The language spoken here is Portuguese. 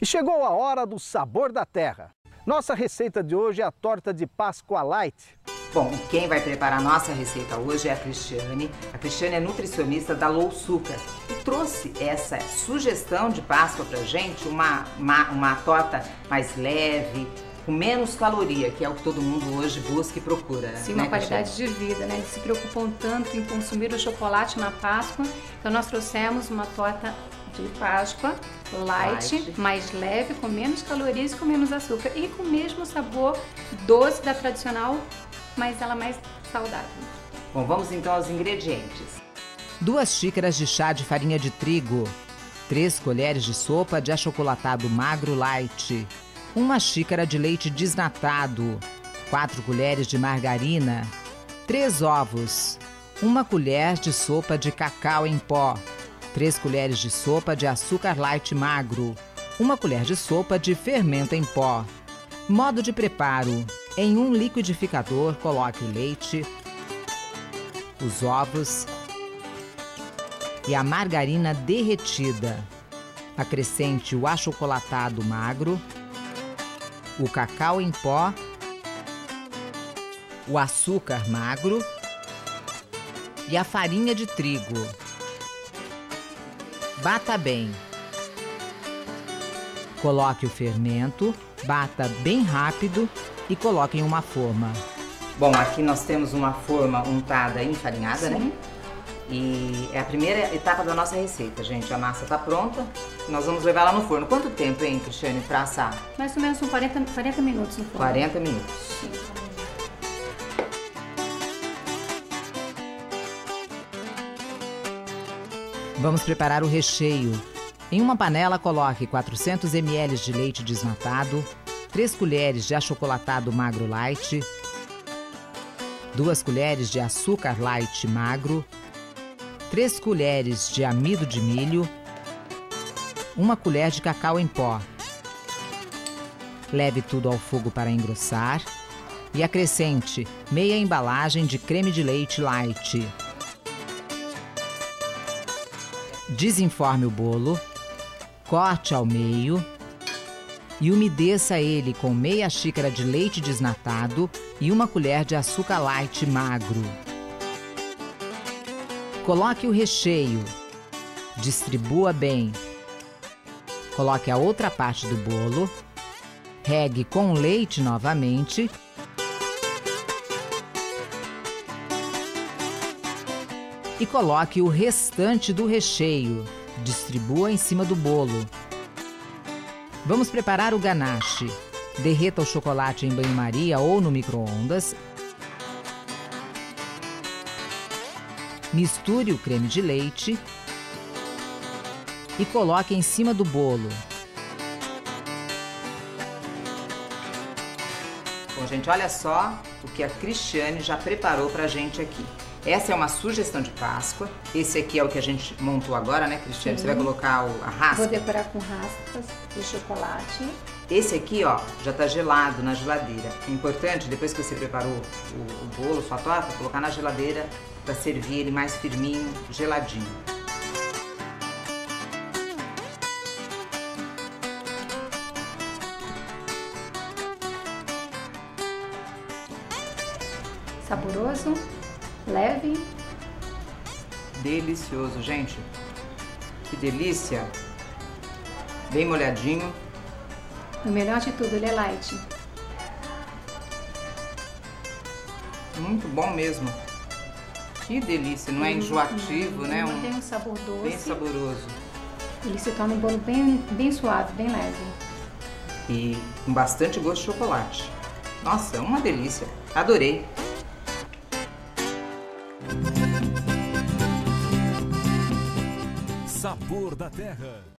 E chegou a hora do sabor da terra. Nossa receita de hoje é a torta de Páscoa Light. Bom, quem vai preparar nossa receita hoje é a Cristiane. A Cristiane é nutricionista da Low Sugar e trouxe essa sugestão de Páscoa pra gente, uma, uma, uma torta mais leve, com menos caloria, que é o que todo mundo hoje busca e procura. Sim, né, uma qualidade de vida, né? Eles se preocupam tanto em consumir o chocolate na Páscoa, então nós trouxemos uma torta de Páscoa light, Light. mais leve, com menos calorias e com menos açúcar e com o mesmo sabor doce da tradicional, mas ela mais saudável. Bom, vamos então aos ingredientes. Duas xícaras de chá de farinha de trigo, três colheres de sopa de achocolatado magro light, uma xícara de leite desnatado, quatro colheres de margarina, três ovos, uma colher de sopa de cacau em pó, três colheres de sopa de açúcar light magro, uma colher de sopa de fermento em pó. Modo de preparo: em um liquidificador, coloque o leite, os ovos e a margarina derretida. Acrescente o achocolatado magro, o cacau em pó, o açúcar magro e a farinha de trigo. Bata bem. Coloque o fermento, bata bem rápido e coloque em uma forma. Bom, aqui nós temos uma forma untada e enfarinhada, né? E é a primeira etapa da nossa receita, gente. A massa tá pronta, nós vamos levar ela no forno. Quanto tempo, hein, Cristiane, pra assar? Mais ou menos uns 40, 40 minutos no forno. 40 minutos. Vamos preparar o recheio. Em uma panela, coloque 400 ml de leite desnatado, 3 colheres de achocolatado magro light, 2 colheres de açúcar light magro, 3 colheres de amido de milho, 1 colher de cacau em pó. Leve tudo ao fogo para engrossar e acrescente meia embalagem de creme de leite light. Desenforme o bolo, corte ao meio e umedeça ele com meia xícara de leite desnatado e uma colher de açúcar light magro. Coloque o recheio, distribua bem. Coloque a outra parte do bolo, regue com leite novamente e coloque o restante do recheio. Distribua em cima do bolo. Vamos preparar o ganache. Derreta o chocolate em banho-maria ou no micro-ondas. Misture o creme de leite e coloque em cima do bolo. Bom, gente, olha só o que a Cristiane já preparou pra gente aqui. Essa é uma sugestão de Páscoa. Esse aqui é o que a gente montou agora, né, Cristiane? Você vai colocar o, a raspa? Vou decorar com raspas de chocolate. Esse aqui, ó, já tá gelado na geladeira. É importante, depois que você preparou o, o bolo, sua torta, colocar na geladeira para servir ele mais firminho, geladinho. Saboroso, leve. Delicioso, gente. Que delícia. Bem molhadinho. O melhor de tudo, ele é light. Muito bom mesmo. Que delícia, não é enjoativo, né? Não Um, tem um sabor doce. bem saboroso. Ele se torna um bolo bem, bem suave, bem leve. E com bastante gosto de chocolate. Nossa, uma delícia. Adorei. Sabor da Terra.